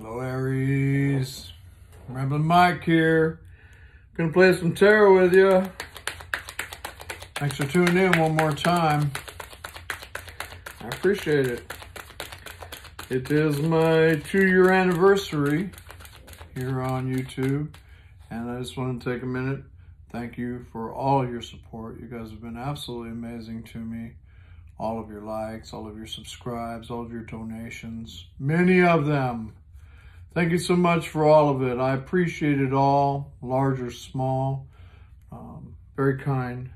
Hello, Aries. Ramblin Mike here. Gonna play some tarot with you. Thanks for tuning in one more time. I appreciate it. It is my two-year anniversary here on YouTube, and I just want to take a minute. Thank you for all your support. You guys have been absolutely amazing to me all of your likes, all of your subscribes, all of your donations, many of them. Thank you so much for all of it. I appreciate it all, large or small. Um, very kind.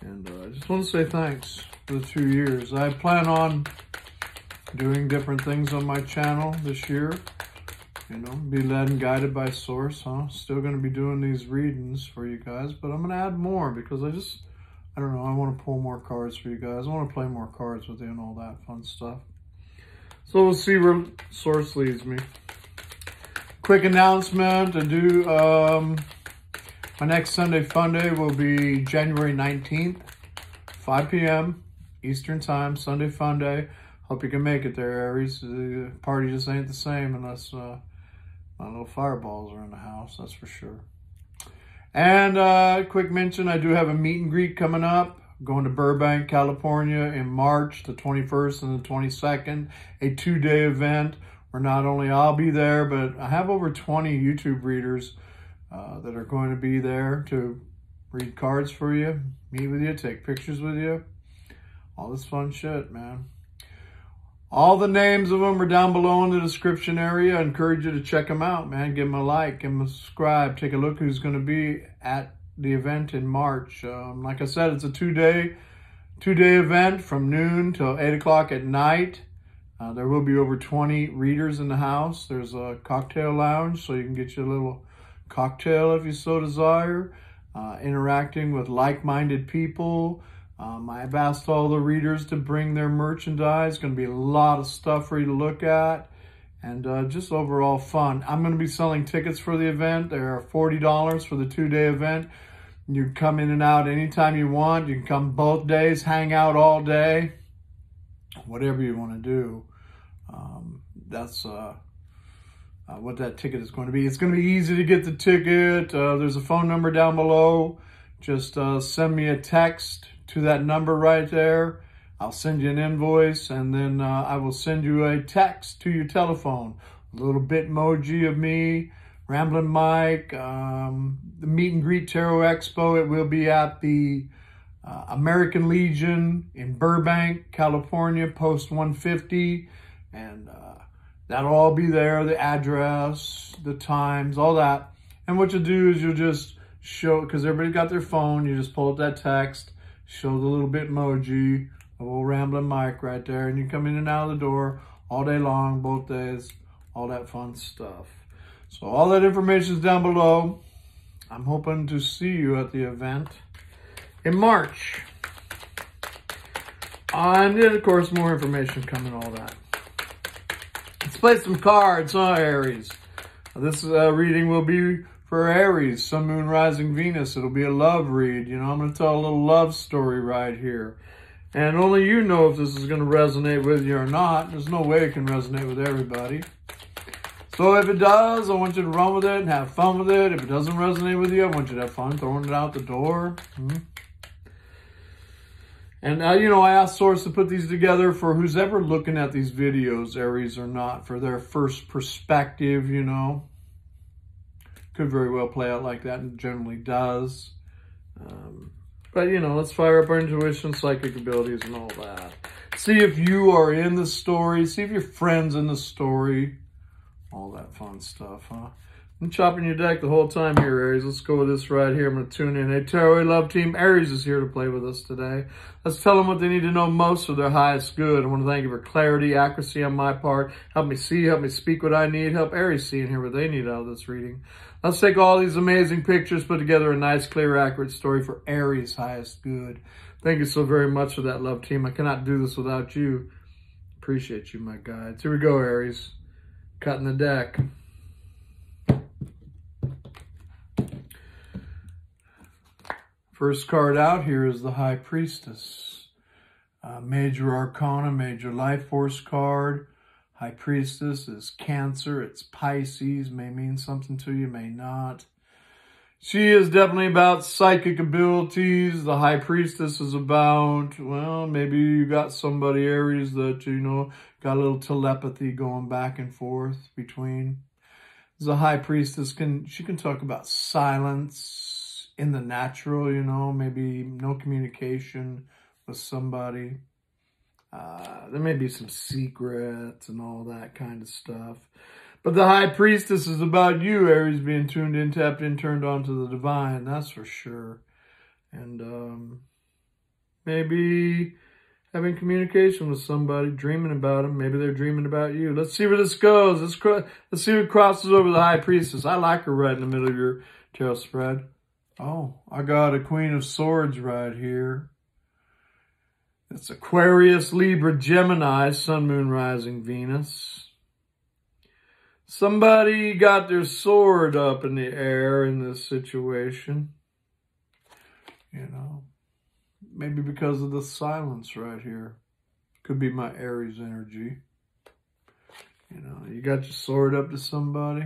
And uh, I just want to say thanks for the two years. I plan on doing different things on my channel this year. You know, be led and guided by source, huh? Still going to be doing these readings for you guys, but I'm going to add more because I just, I don't know, I want to pull more cards for you guys. I want to play more cards with you and all that fun stuff. So we'll see where source leads me. Quick announcement to do, um, my next Sunday Fun Day will be January 19th, 5 p.m. Eastern Time, Sunday Fun Day. Hope you can make it there, Aries. The party just ain't the same unless uh, my little fireballs are in the house, that's for sure. And uh, quick mention, I do have a meet and greet coming up. Going to Burbank, California in March, the 21st and the 22nd. A two-day event where not only I'll be there, but I have over 20 YouTube readers uh, that are going to be there to read cards for you, meet with you, take pictures with you. All this fun shit, man. All the names of them are down below in the description area. I encourage you to check them out, man. Give them a like, give them a subscribe. Take a look who's going to be at the event in March. Um, like I said, it's a two-day two-day event from noon till 8 o'clock at night. Uh, there will be over 20 readers in the house. There's a cocktail lounge, so you can get your little cocktail if you so desire. Uh, interacting with like-minded people. Um, I've asked all the readers to bring their merchandise. Going to be a lot of stuff for you to look at. And uh, just overall fun. I'm going to be selling tickets for the event. They are $40 for the two-day event. You can come in and out anytime you want. You can come both days, hang out all day. Whatever you want to do. Um, that's uh, uh, what that ticket is going to be. It's going to be easy to get the ticket. Uh, there's a phone number down below. Just uh, send me a text to that number right there. I'll send you an invoice and then uh, I will send you a text to your telephone. A little Bitmoji of me, Ramblin Mike, um, the Meet and Greet Tarot Expo. It will be at the uh, American Legion in Burbank, California, post 150. And uh, that'll all be there, the address, the times, all that. And what you'll do is you'll just show, because everybody got their phone, you just pull up that text, show the little Bitmoji of old Ramblin Mike right there, and you come in and out of the door all day long, both days, all that fun stuff. So all that information is down below. I'm hoping to see you at the event in March. And then, of course, more information coming, all that. Let's play some cards, huh, Aries? This uh, reading will be for Aries, Sun, Moon, Rising, Venus. It'll be a love read. You know, I'm going to tell a little love story right here. And only you know if this is going to resonate with you or not. There's no way it can resonate with everybody. So if it does, I want you to run with it and have fun with it. If it doesn't resonate with you, I want you to have fun throwing it out the door. Hmm? And, uh, you know, I asked Source to put these together for who's ever looking at these videos, Aries or not, for their first perspective, you know. Could very well play out like that and generally does. Um, but, you know, let's fire up our intuition, psychic abilities, and all that. See if you are in the story. See if your friend's in the story. All that fun stuff, huh? I'm chopping your deck the whole time here, Aries. Let's go with this right here. I'm going to tune in. Hey, Tarot Love Team, Aries is here to play with us today. Let's tell them what they need to know most for their highest good. I want to thank you for clarity, accuracy on my part. Help me see, help me speak what I need. Help Aries see and hear what they need out of this reading. Let's take all these amazing pictures, put together a nice, clear, accurate story for Aries' highest good. Thank you so very much for that, Love Team. I cannot do this without you. Appreciate you, my guides. Here we go, Aries. Cutting the deck. First card out here is the High Priestess. Uh, major Arcana, Major Life Force card. High Priestess is Cancer. It's Pisces. May mean something to you, may not. She is definitely about psychic abilities. The High Priestess is about, well, maybe you got somebody, Aries, that, you know, got a little telepathy going back and forth between. The High Priestess can, she can talk about silence in the natural, you know, maybe no communication with somebody. Uh, there may be some secrets and all that kind of stuff. But the high priestess is about you, Aries, being tuned in, tapped in, turned on to the divine. That's for sure. And um, maybe having communication with somebody, dreaming about them. Maybe they're dreaming about you. Let's see where this goes. Let's, let's see what crosses over the high priestess. I like her right in the middle of your tarot spread. Oh, I got a queen of swords right here. It's Aquarius, Libra, Gemini, Sun, Moon, Rising, Venus. Somebody got their sword up in the air in this situation. You know, maybe because of the silence right here. Could be my Aries energy. You know, you got your sword up to somebody.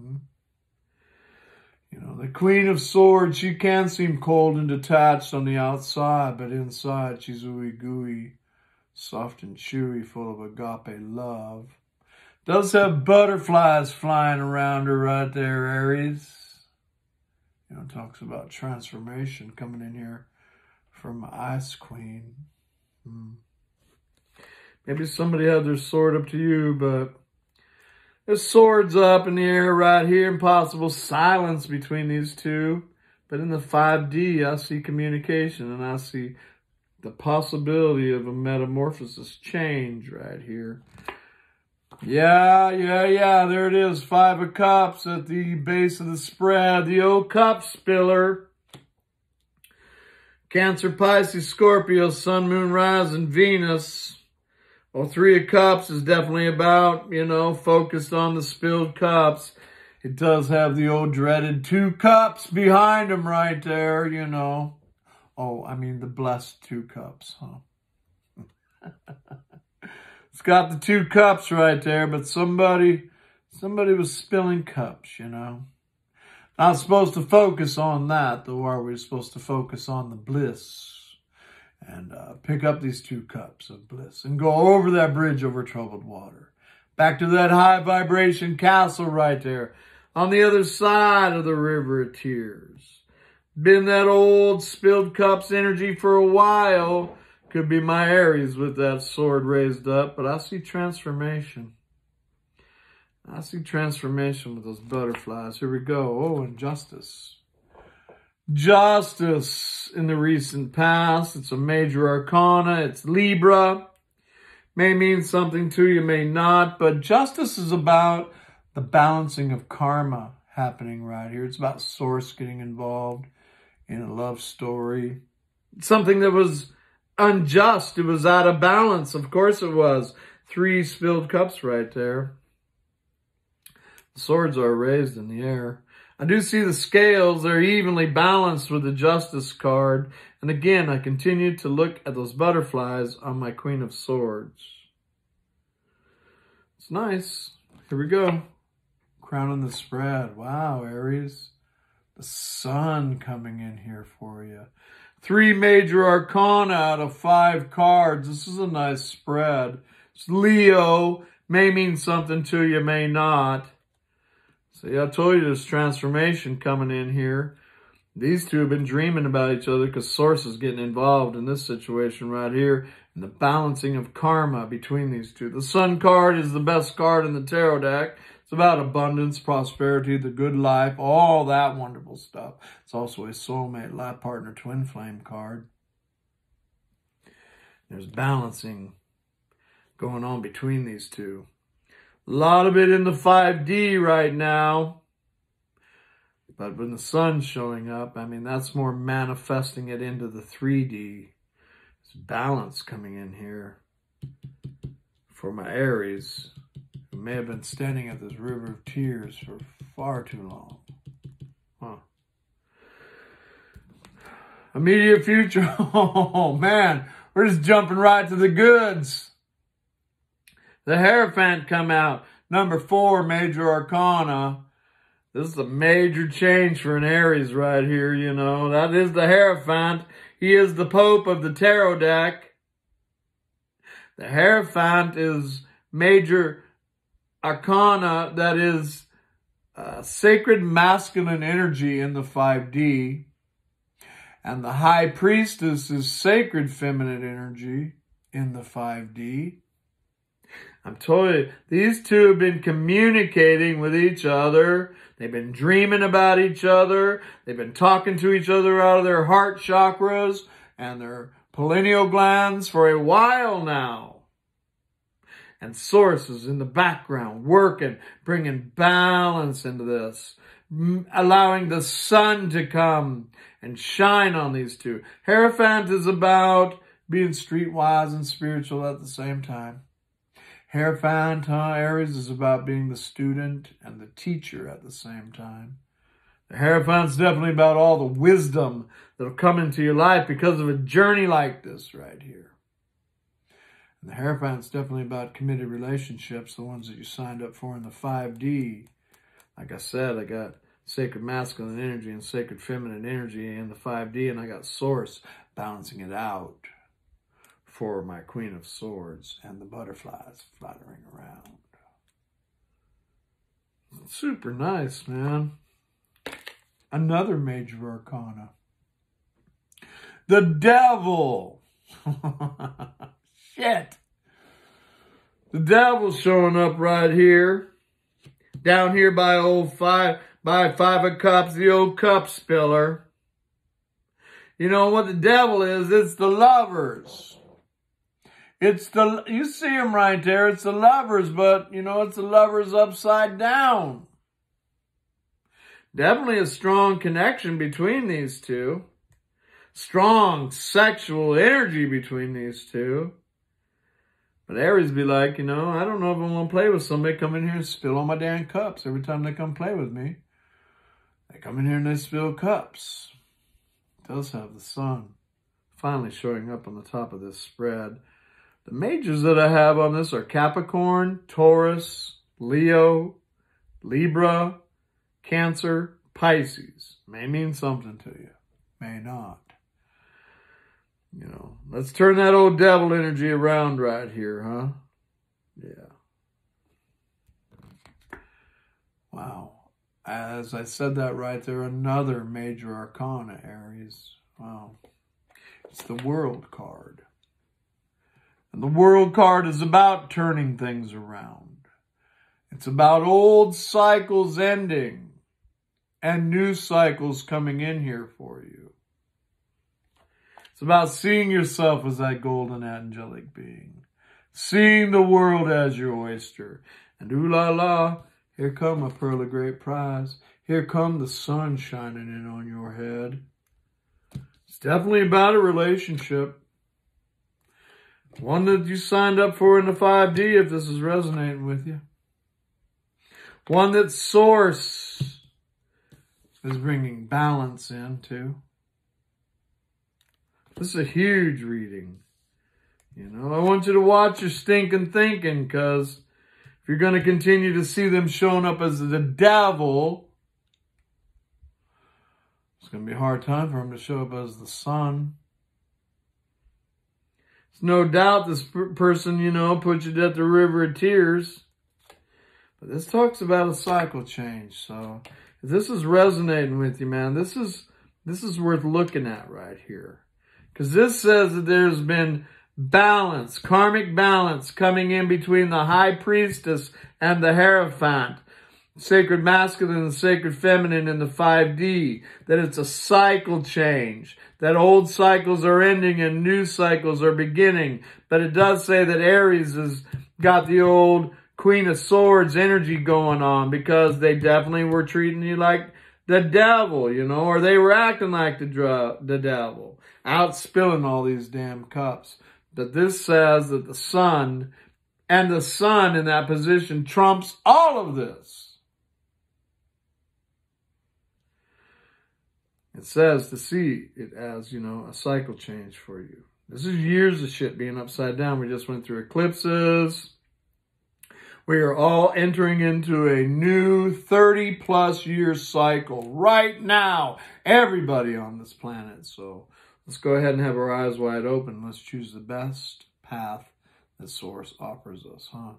Hmm? You know, the Queen of Swords, she can seem cold and detached on the outside, but inside she's ooey gooey, soft and chewy, full of agape love. Does have butterflies flying around her right there, Aries. You know, talks about transformation coming in here from Ice Queen. Hmm. Maybe somebody had their sword up to you, but there's swords up in the air right here, impossible silence between these two. But in the 5D, I see communication and I see the possibility of a metamorphosis change right here. Yeah, yeah, yeah, there it is. Five of Cups at the base of the spread. The old cup spiller. Cancer, Pisces, Scorpio, Sun, Moon, Rising, Venus. Well, Three of Cups is definitely about, you know, focused on the spilled cups. It does have the old dreaded two cups behind him right there, you know. Oh, I mean the blessed two cups, huh? it's got the two cups right there, but somebody, somebody was spilling cups, you know. Not supposed to focus on that, though, are we supposed to focus on the bliss? And uh, pick up these two cups of bliss and go over that bridge over troubled water. Back to that high vibration castle right there on the other side of the river of tears. Been that old spilled cups energy for a while. Could be my Aries with that sword raised up, but I see transformation. I see transformation with those butterflies. Here we go. Oh, injustice justice in the recent past. It's a major arcana. It's Libra. May mean something to you, may not. But justice is about the balancing of karma happening right here. It's about source getting involved in a love story. Something that was unjust. It was out of balance. Of course it was. Three spilled cups right there. The swords are raised in the air. I do see the scales, they're evenly balanced with the Justice card. And again, I continue to look at those butterflies on my Queen of Swords. It's nice. Here we go. Crowning the spread. Wow, Aries. The sun coming in here for you. Three major arcana out of five cards. This is a nice spread. It's Leo. May mean something to you, may not. See, I told you there's transformation coming in here. These two have been dreaming about each other because Source is getting involved in this situation right here and the balancing of karma between these two. The Sun card is the best card in the tarot deck. It's about abundance, prosperity, the good life, all that wonderful stuff. It's also a soulmate, life partner, twin flame card. There's balancing going on between these two. A lot of it in the 5D right now. But when the sun's showing up, I mean, that's more manifesting it into the 3D. It's balance coming in here for my Aries, who may have been standing at this river of tears for far too long. Huh. Immediate future. Oh, man. We're just jumping right to the goods. The Hierophant come out. Number four, Major Arcana. This is a major change for an Aries right here, you know. That is the Hierophant. He is the Pope of the Tarot deck. The Hierophant is major arcana that is uh, sacred masculine energy in the 5D. And the High Priestess is sacred feminine energy in the 5D. I'm telling you, these two have been communicating with each other. They've been dreaming about each other. They've been talking to each other out of their heart chakras and their pineal glands for a while now. And sources in the background working, bringing balance into this, allowing the sun to come and shine on these two. Hierophant is about being streetwise and spiritual at the same time. Hierophant Aries is about being the student and the teacher at the same time. The Hierophant's definitely about all the wisdom that'll come into your life because of a journey like this right here. And the Hierophant's definitely about committed relationships, the ones that you signed up for in the 5D. Like I said, I got sacred masculine energy and sacred feminine energy in the 5D, and I got source balancing it out for my Queen of Swords and the butterflies fluttering around. Super nice, man. Another major arcana. The devil. Shit. The devil's showing up right here. Down here by old five, by five of cups, the old cup spiller. You know what the devil is? It's the lovers. It's the, you see them right there. It's the lovers, but you know, it's the lovers upside down. Definitely a strong connection between these two. Strong sexual energy between these two. But Aries be like, you know, I don't know if I want to play with somebody come in here and spill all my damn cups every time they come play with me. They come in here and they spill cups. It does have the sun finally showing up on the top of this spread. The majors that I have on this are Capricorn, Taurus, Leo, Libra, Cancer, Pisces. May mean something to you. May not. You know, let's turn that old devil energy around right here, huh? Yeah. Wow. As I said that right there, another major arcana, Aries. Wow. It's the world card. And the world card is about turning things around. It's about old cycles ending and new cycles coming in here for you. It's about seeing yourself as that golden angelic being, seeing the world as your oyster. And ooh la la, here come a pearl of great prize. Here come the sun shining in on your head. It's definitely about a relationship. One that you signed up for in the 5D if this is resonating with you. One that Source is bringing balance into. This is a huge reading. You know, I want you to watch your stinking thinking because if you're going to continue to see them showing up as the devil, it's going to be a hard time for them to show up as the sun no doubt this person, you know, put you at the river of tears. But this talks about a cycle change. So if this is resonating with you, man, this is this is worth looking at right here. Because this says that there's been balance, karmic balance coming in between the high priestess and the Hierophant sacred masculine and sacred feminine in the 5D, that it's a cycle change, that old cycles are ending and new cycles are beginning. But it does say that Aries has got the old Queen of Swords energy going on because they definitely were treating you like the devil, you know, or they were acting like the, the devil, out spilling all these damn cups. But this says that the sun and the sun in that position trumps all of this. It says to see it as, you know, a cycle change for you. This is years of shit being upside down. We just went through eclipses. We are all entering into a new 30 plus year cycle right now. Everybody on this planet. So let's go ahead and have our eyes wide open. Let's choose the best path that Source offers us, huh?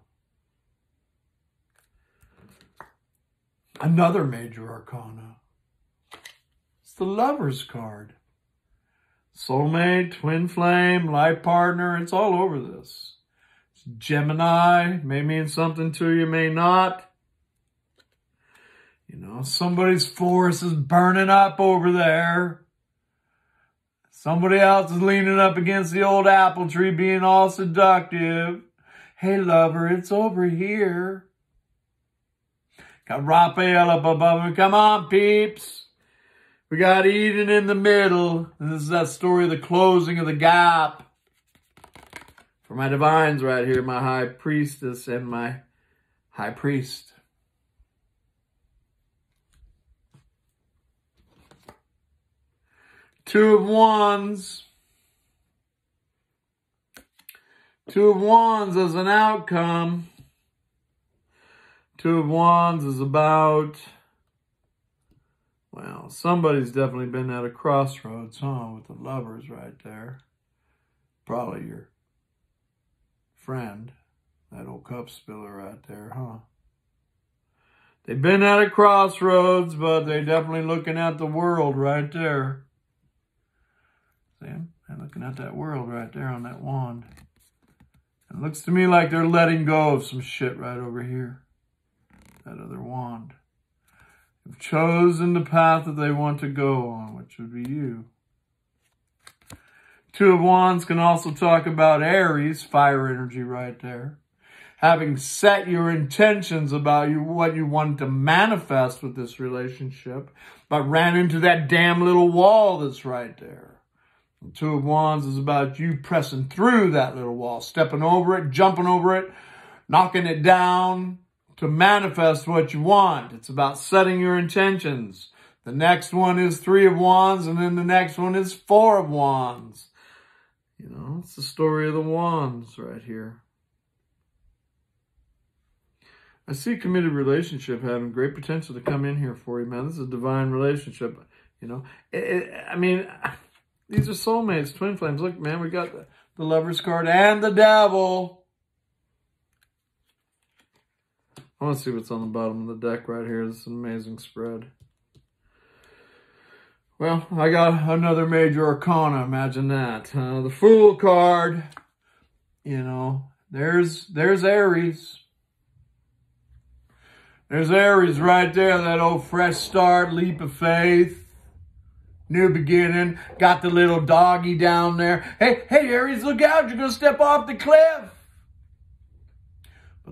Another major arcana. The Lover's card. Soulmate, twin flame, life partner, it's all over this. It's Gemini, may mean something to you, may not. You know, somebody's force is burning up over there. Somebody else is leaning up against the old apple tree being all seductive. Hey, lover, it's over here. Got Raphael up above me. Come on, peeps. We got Eden in the middle. And this is that story of the closing of the gap. For my divines right here, my high priestess and my high priest. Two of Wands. Two of Wands as an outcome. Two of Wands is about, well, somebody's definitely been at a crossroads, huh, with the lovers right there. Probably your friend, that old cup spiller right there, huh? They've been at a crossroads, but they're definitely looking at the world right there. See They're looking at that world right there on that wand. It looks to me like they're letting go of some shit right over here that other wand. Have chosen the path that they want to go on, which would be you. Two of Wands can also talk about Aries, fire energy right there. Having set your intentions about you, what you want to manifest with this relationship, but ran into that damn little wall that's right there. The Two of Wands is about you pressing through that little wall, stepping over it, jumping over it, knocking it down, to manifest what you want. It's about setting your intentions. The next one is three of wands, and then the next one is four of wands. You know, it's the story of the wands right here. I see committed relationship having great potential to come in here for you, man. This is a divine relationship. You know, it, it, I mean, these are soulmates, twin flames. Look, man, we got the, the lover's card and the devil. I want to see what's on the bottom of the deck right here. This is an amazing spread. Well, I got another major arcana. Imagine that. Uh, the Fool card. You know, there's there's Aries. There's Aries right there. That old fresh start, leap of faith, new beginning. Got the little doggy down there. Hey, hey, Aries, look out! You're gonna step off the cliff.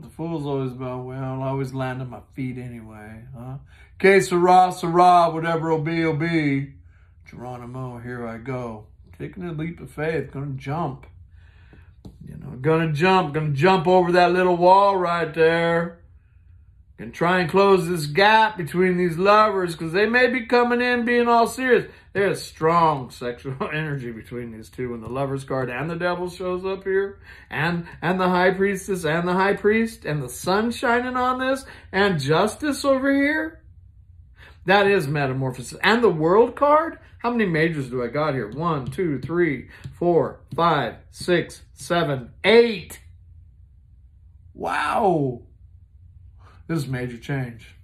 But the fool's always about, well, I'll always land on my feet anyway, huh? Que sera, sera, whatever will be, will be. Geronimo, here I go. Taking a leap of faith, gonna jump. You know, gonna jump, gonna jump over that little wall right there. Gonna try and close this gap between these lovers because they may be coming in being all serious. There's strong sexual energy between these two when the lover's card and the devil shows up here and and the high priestess and the high priest and the sun shining on this and justice over here. That is metamorphosis. And the world card? How many majors do I got here? One, two, three, four, five, six, seven, eight. Wow. This is major change.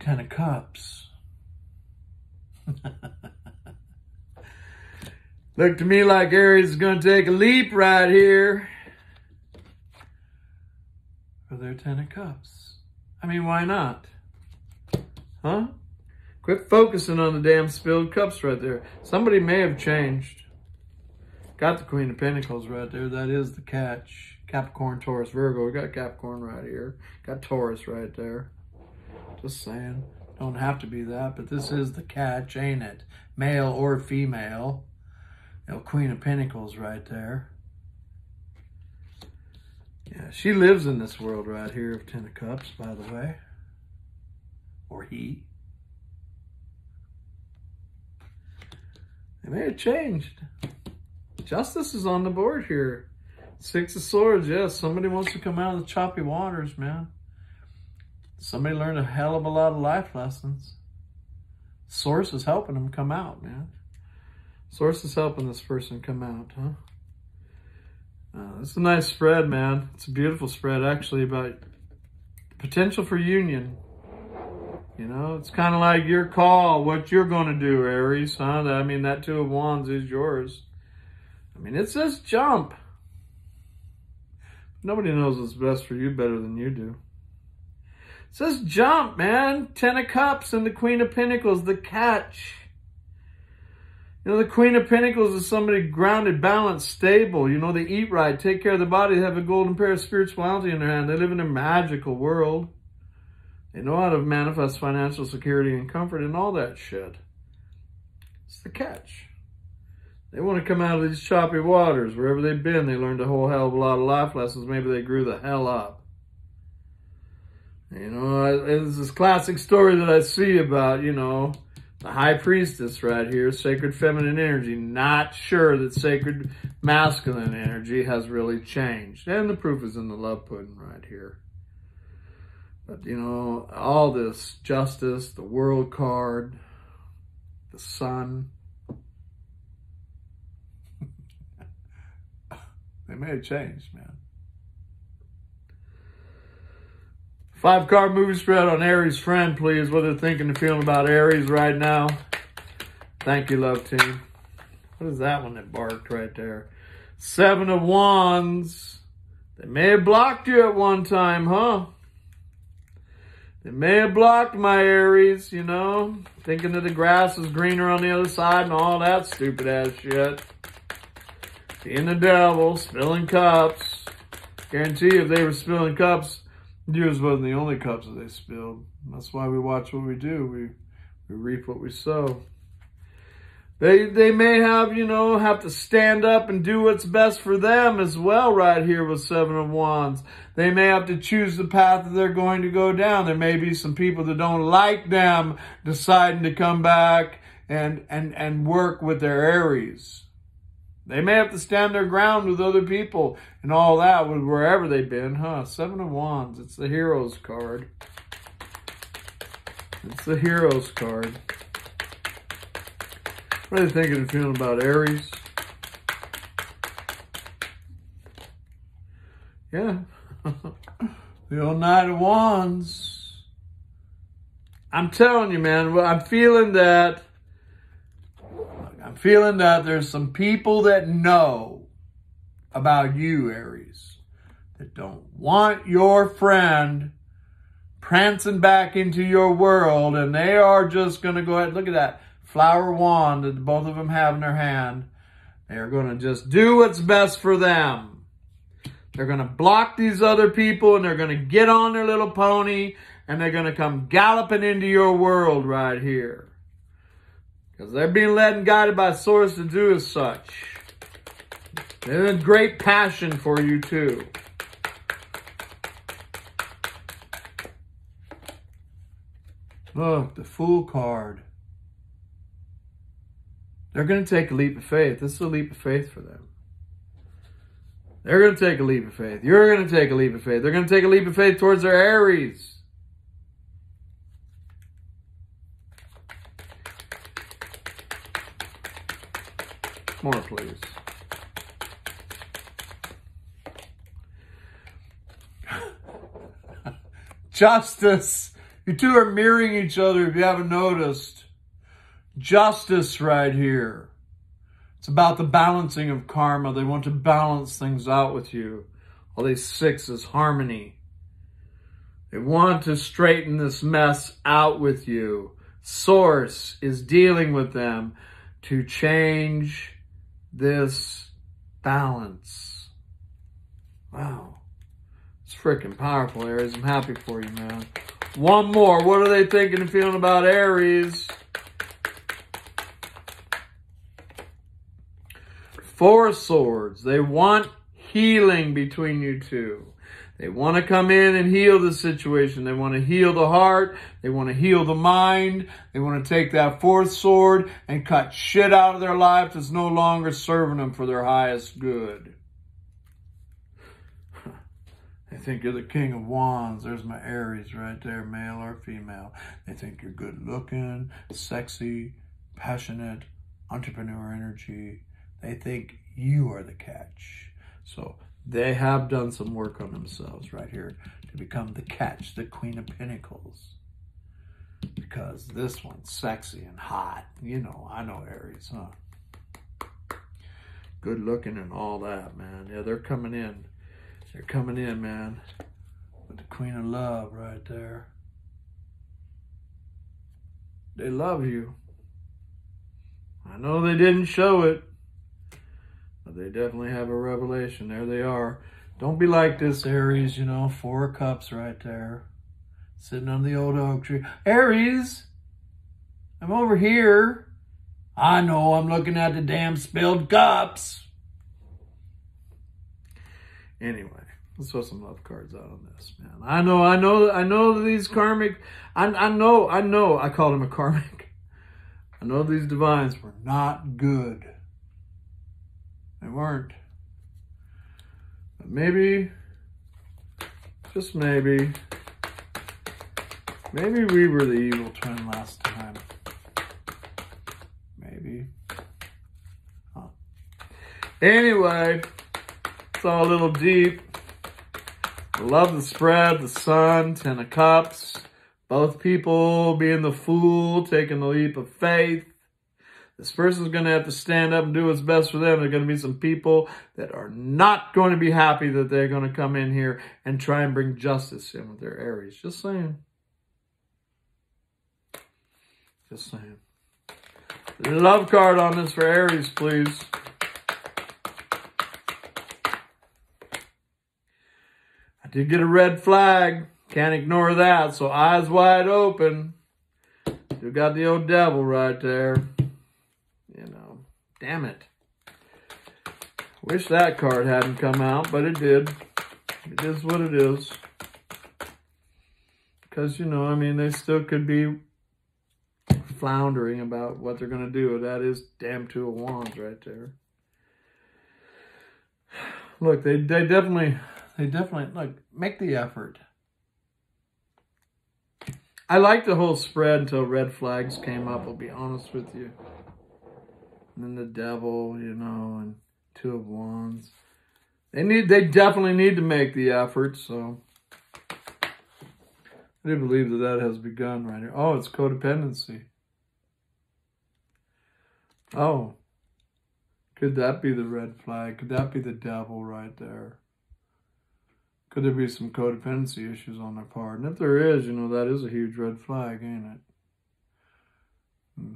Ten of Cups. Look to me like Aries is going to take a leap right here. For their Ten of Cups. I mean, why not? Huh? Quit focusing on the damn spilled cups right there. Somebody may have changed. Got the Queen of Pentacles right there. That is the catch. Capricorn, Taurus, Virgo. We got Capricorn right here. Got Taurus right there. Just saying. Don't have to be that, but this is the catch, ain't it? Male or female. You know, Queen of Pentacles right there. Yeah, she lives in this world right here of Ten of Cups, by the way. Or he. They may have changed. Justice is on the board here. Six of Swords, yes. Somebody wants to come out of the choppy waters, man. Somebody learned a hell of a lot of life lessons. Source is helping them come out, man. Source is helping this person come out, huh? Uh, it's a nice spread, man. It's a beautiful spread, actually, about the potential for union. You know, it's kind of like your call, what you're going to do, Aries, huh? I mean, that Two of Wands is yours. I mean, it says jump. Nobody knows what's best for you better than you do. Says jump, man. Ten of Cups and the Queen of Pentacles, the catch. You know, the Queen of Pentacles is somebody grounded, balanced, stable. You know, they eat right, take care of the body, they have a golden pair of spirituality in their hand. They live in a magical world. They know how to manifest financial security and comfort and all that shit. It's the catch. They want to come out of these choppy waters. Wherever they've been, they learned a whole hell of a lot of life lessons. Maybe they grew the hell up. You know, it's this classic story that I see about, you know, the high priestess right here, sacred feminine energy, not sure that sacred masculine energy has really changed. And the proof is in the love pudding right here. But, you know, all this justice, the world card, the sun, they may have changed, man. Five card movie spread on Aries friend, please. What they're thinking and feeling about Aries right now. Thank you, love team. What is that one that barked right there? Seven of Wands. They may have blocked you at one time, huh? They may have blocked my Aries, you know, thinking that the grass is greener on the other side and all that stupid ass shit. Being the devil, spilling cups. Guarantee if they were spilling cups, Yours wasn't the only cups that they spilled. That's why we watch what we do. We we reap what we sow. They they may have, you know, have to stand up and do what's best for them as well right here with Seven of Wands. They may have to choose the path that they're going to go down. There may be some people that don't like them deciding to come back and and and work with their Aries. They may have to stand their ground with other people and all that with wherever they've been, huh? Seven of Wands. It's the Heroes card. It's the Heroes card. What are you thinking and feeling about Aries? Yeah. the old Knight of Wands. I'm telling you, man, I'm feeling that feeling that there's some people that know about you, Aries, that don't want your friend prancing back into your world and they are just going to go ahead. Look at that flower wand that both of them have in their hand. They are going to just do what's best for them. They're going to block these other people and they're going to get on their little pony and they're going to come galloping into your world right here. Because they're being led and guided by source to do as such. There's a great passion for you too. Look, the Fool card. They're going to take a leap of faith. This is a leap of faith for them. They're going to take a leap of faith. You're going to take a leap of faith. They're going to take a leap of faith towards their Aries. More, please. Justice. You two are mirroring each other if you haven't noticed. Justice right here. It's about the balancing of karma. They want to balance things out with you. All these sixes, harmony. They want to straighten this mess out with you. Source is dealing with them to change this balance. Wow. It's freaking powerful, Aries. I'm happy for you, man. One more. What are they thinking and feeling about Aries? Four swords. They want healing between you two. They want to come in and heal the situation. They want to heal the heart. They want to heal the mind. They want to take that fourth sword and cut shit out of their life that's no longer serving them for their highest good. They think you're the king of wands. There's my Aries right there, male or female. They think you're good looking, sexy, passionate, entrepreneur energy. They think you are the catch. So they have done some work on themselves right here to become the catch, the queen of pentacles. Because this one's sexy and hot. You know, I know Aries, huh? Good looking and all that, man. Yeah, they're coming in. They're coming in, man. With the queen of love right there. They love you. I know they didn't show it, they definitely have a revelation. There they are. Don't be like this, Aries, you know, four cups right there. Sitting on the old oak tree. Aries, I'm over here. I know I'm looking at the damn spilled cups. Anyway, let's throw some love cards out on this, man. I know, I know, I know these karmic, I, I know, I know, I called him a karmic. I know these divines were not good. They weren't. But maybe, just maybe, maybe we were the evil twin last time. Maybe. Huh. Anyway, it's all a little deep. Love the spread, the sun, ten of cups. Both people being the fool, taking the leap of faith. This person's going to have to stand up and do what's best for them. There are going to be some people that are not going to be happy that they're going to come in here and try and bring justice in with their Aries. Just saying. Just saying. Love card on this for Aries, please. I did get a red flag. Can't ignore that. So eyes wide open. You got the old devil right there. You know, damn it. Wish that card hadn't come out, but it did. It is what it is. Because, you know, I mean, they still could be floundering about what they're going to do. That is damn two of wands right there. Look, they, they definitely, they definitely, like, make the effort. I liked the whole spread until red flags came up, I'll be honest with you. And then the devil, you know, and two of wands. They need they definitely need to make the effort, so I do believe that that has begun right here. Oh, it's codependency. Oh, could that be the red flag? Could that be the devil right there? Could there be some codependency issues on their part? And if there is, you know, that is a huge red flag, ain't it? Hmm.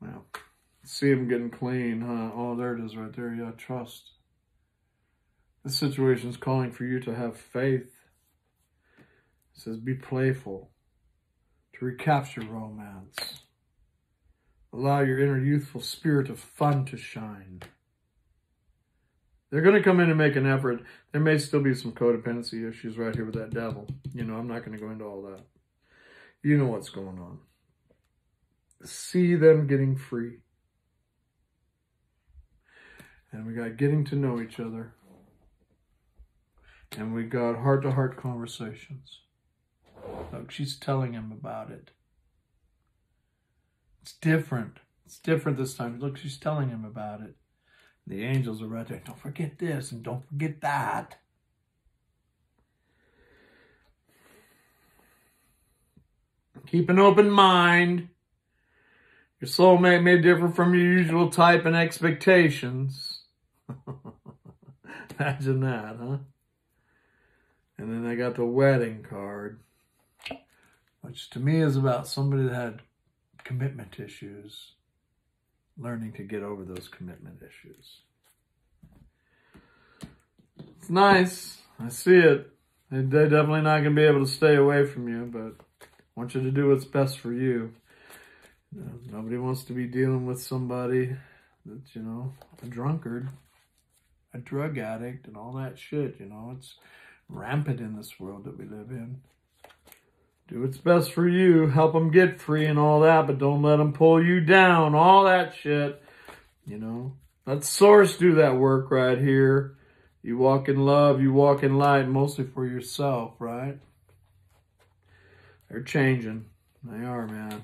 Well, see him getting clean, huh? Oh, there it is right there. Yeah, trust. This situation is calling for you to have faith. It says, be playful, to recapture romance. Allow your inner youthful spirit of fun to shine. They're going to come in and make an effort. There may still be some codependency issues right here with that devil. You know, I'm not going to go into all that. You know what's going on. See them getting free. And we got getting to know each other. And we got heart-to-heart conversations. Look, she's telling him about it. It's different. It's different this time. Look, she's telling him about it. The angels are right there. Don't forget this and don't forget that. Keep an open mind. Your soulmate may differ from your usual type and expectations. Imagine that, huh? And then they got the wedding card, which to me is about somebody that had commitment issues learning to get over those commitment issues. It's nice. I see it. They're definitely not going to be able to stay away from you, but I want you to do what's best for you. you nobody wants to be dealing with somebody that's, you know, a drunkard, a drug addict, and all that shit. You know, it's rampant in this world that we live in. Do what's best for you. Help them get free and all that, but don't let them pull you down. All that shit. You know, let Source do that work right here. You walk in love, you walk in light, mostly for yourself, right? They're changing. They are, man.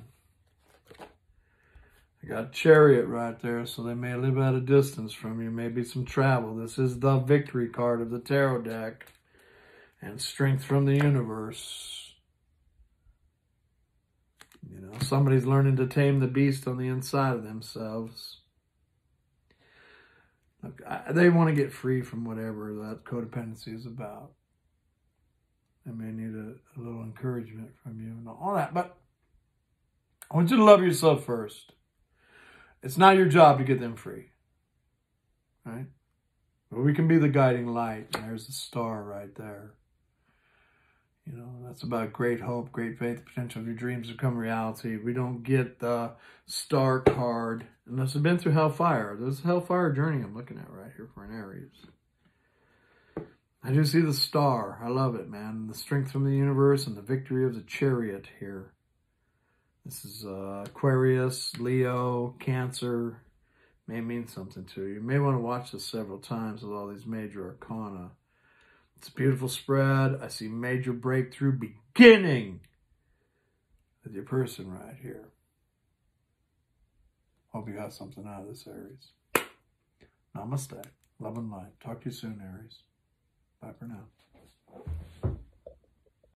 I got chariot right there, so they may live at a distance from you. Maybe some travel. This is the victory card of the tarot deck. And strength from the universe. You know, somebody's learning to tame the beast on the inside of themselves. Look, I, they want to get free from whatever that codependency is about. They may need a, a little encouragement from you and all that. But I want you to love yourself first. It's not your job to get them free. Right? But we can be the guiding light. There's the star right there. You know, that's about great hope, great faith, the potential of your dreams to become reality. We don't get the star card unless we've been through hellfire. There's a hellfire journey I'm looking at right here for an Aries. I do see the star. I love it, man. The strength from the universe and the victory of the chariot here. This is uh, Aquarius, Leo, Cancer. May mean something to you. You may want to watch this several times with all these major arcana. It's a beautiful spread. I see major breakthrough beginning with your person right here. Hope you got something out of this, Aries. Namaste. Love and light. Talk to you soon, Aries. Bye for now.